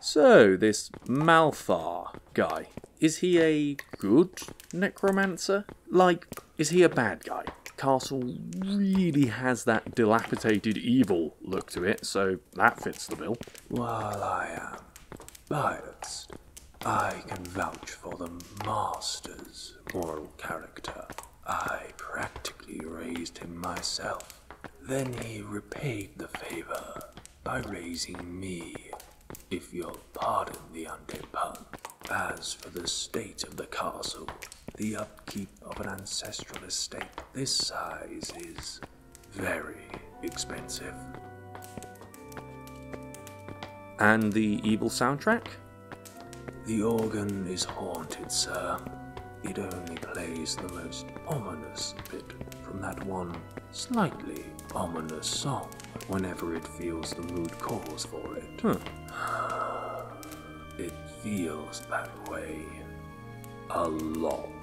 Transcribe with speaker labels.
Speaker 1: So, this Malthar guy, is he a good necromancer? Like, is he a bad guy? Castle really has that dilapidated evil look to it, so that fits the bill.
Speaker 2: While I am biased, I can vouch for the Master's moral character. I practically raised him myself. Then he repaid the favor by raising me, pardon the undead pun. As for the state of the castle, the upkeep of an ancestral estate this size is very expensive.
Speaker 1: And the evil soundtrack?
Speaker 2: The organ is haunted, sir. It only plays the most ominous bit from that one slightly ominous song whenever it feels the mood calls for it.
Speaker 1: Hmm.
Speaker 2: Huh. Feels that way a lot.